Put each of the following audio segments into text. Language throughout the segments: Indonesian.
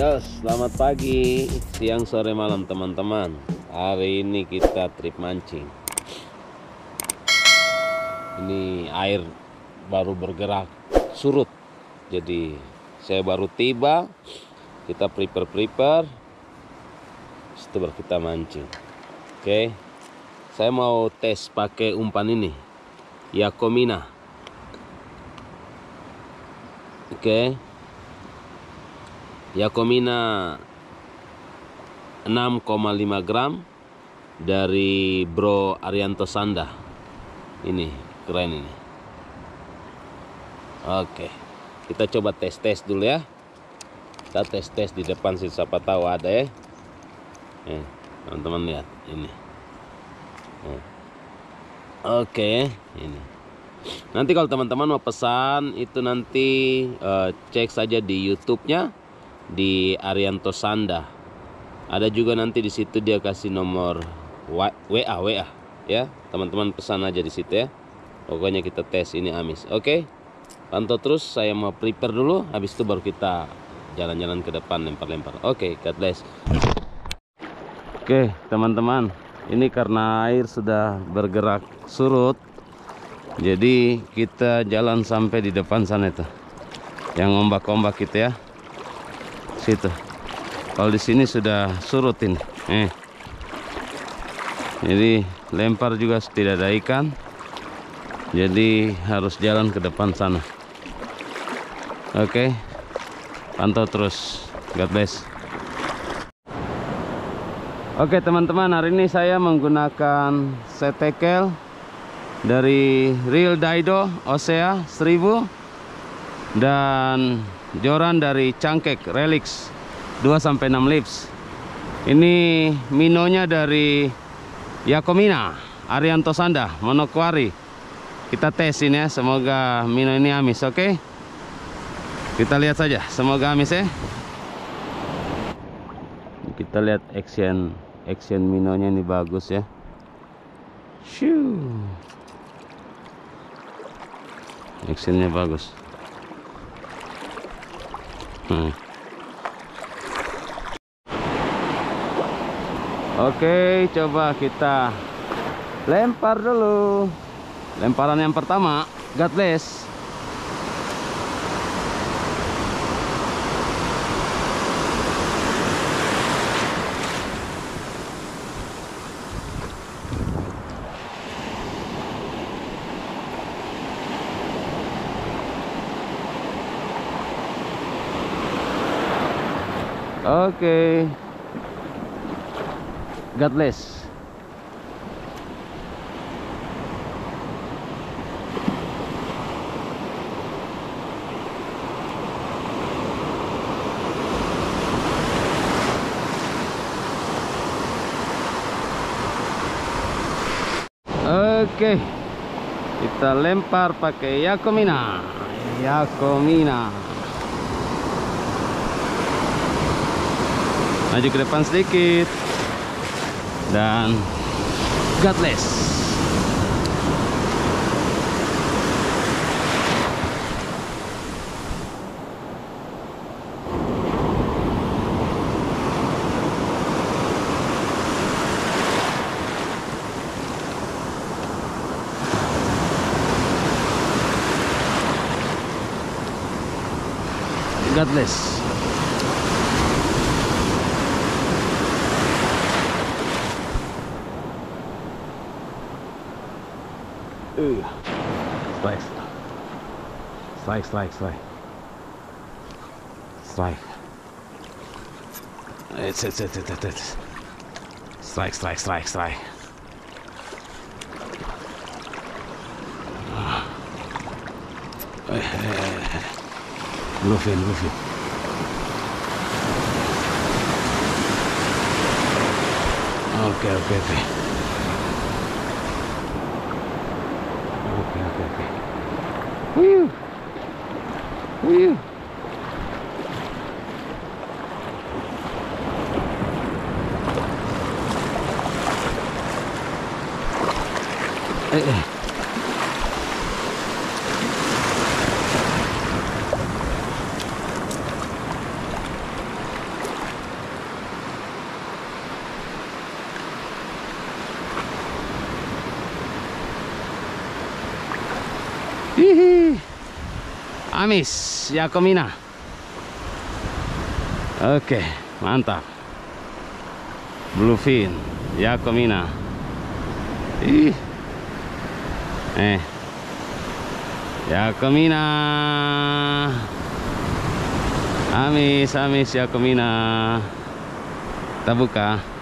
Ya, selamat pagi, siang, sore, malam teman-teman. Hari ini kita trip mancing. Ini air baru bergerak surut. Jadi saya baru tiba, kita prepare-prepare. Setelah kita mancing. Oke. Saya mau tes pakai umpan ini. Yakomina. Oke. Yakomina 6,5 gram dari Bro Arianto Sanda. Ini keren ini. Oke, kita coba tes-tes dulu ya. Kita tes-tes di depan sih siapa tahu ada ya. Eh, teman-teman lihat ini. Eh. Oke, ini. Nanti kalau teman-teman mau pesan itu nanti uh, cek saja di YouTube-nya di Arianto Sanda. Ada juga nanti di situ dia kasih nomor WA WA ya. Teman-teman pesan aja di situ ya. Pokoknya kita tes ini amis. Oke. Pantau terus saya mau prepare dulu habis itu baru kita jalan-jalan ke depan lempar-lempar. Oke, God bless. Oke, teman-teman. Ini karena air sudah bergerak surut. Jadi kita jalan sampai di depan sana itu. Yang ombak-ombak gitu ya situ. Kalau di sini sudah surut ini eh. jadi lempar juga tidak ada ikan. Jadi harus jalan ke depan sana. Oke. Pantau terus. God bless. Oke teman-teman. Hari ini saya menggunakan setekel dari Real Daido Osea 1000 dan joran dari cangkek relix 2 sampai 6 lips ini minonya dari Yakomina Arianto Sanda Monokwari. Kita tes ini ya semoga mino ini amis oke? Okay? kita lihat saja semoga amis ya. Kita lihat action action minonya ini bagus ya. Shoo. actionnya bagus Hmm. Oke, coba kita lempar dulu. Lemparan yang pertama, God Oke. Okay. God bless. Oke. Kita lempar pakai Yakomina. Yakomina. Maju ke depan sedikit. Dan God bless Ooh. Slice. Slice, slice, slice. Slice. It's, it's, it's, it's, it's. Slice, slice, slice, slice. Luffy, Luffy. Okay, okay, okay. Oke oke Wih. Wih. Hihi. Amis, Yakomina. Oke, mantap. Bluefin, Yakomina. Ih. Eh. Yakomina. Amis, Amis, Yakomina. Kita buka.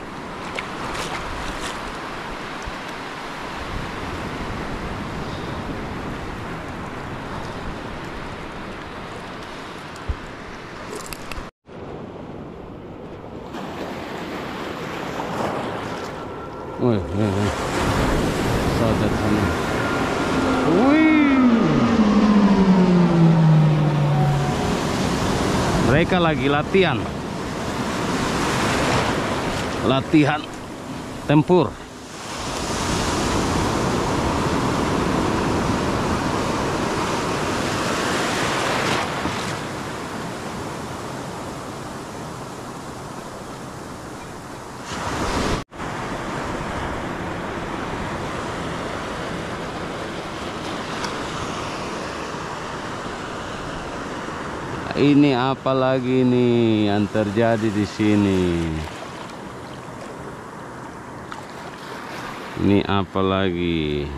Mereka lagi latihan. Latihan tempur. Ini apa lagi nih yang terjadi di sini? Ini apa lagi?